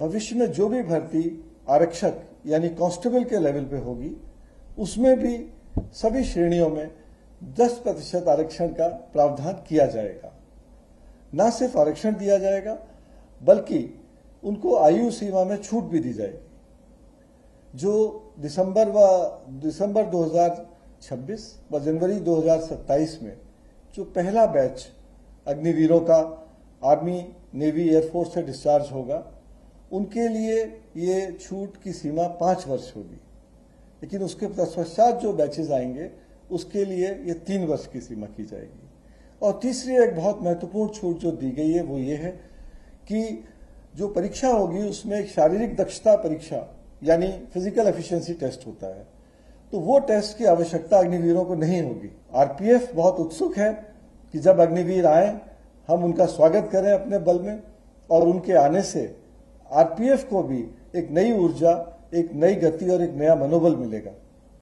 भविष्य में जो भी भर्ती आरक्षक यानी कांस्टेबल के लेवल पे होगी, उसमें भी सभी श्रेणियों में 10 प्रतिशत आरक्षण का प्रावधान किया जाएगा। न सिर्फ़ आरक्षण दिया जाएगा, बल्कि उनको आयु सीमा में छूट भी दी जाएगी। जो दिसंबर व दिसंबर 2026 व जनवरी 2027 में जो पहला बैच अग्निवीरों का आर्मी, नेवी एयरफोर्स से डिस्चार्ज होगा उनके लिए ये छूट की सीमा पाँच वर्ष होगी। लेकिन उसके पश्चात जो बैचेज आएँगे, उसके लिए ये तीन वर्ष की सीमा की जाएगी। और तीसरी एक बहुत महत्वपूर्ण छूट जो दी गई है, वो ये है कि जो परीक्षा होगी, उसमें एक शारीरिक दक्षता परीक्षा, यानी फ़िज़िकल एफिशिएंसी टेस्ट होता है। तो वो टेस्ट की आवश्यकता अग्निवीरों को नहीं होगी। आरपीएफ बहुत उत्सुक है कि जब अग्निवीर आए, हम उनका स्वागत करें अपने बल में और उनके आने से आरपीएफ को भी एक नई ऊर्जा एक नई गति और एक नया मनोबल मिलेगा।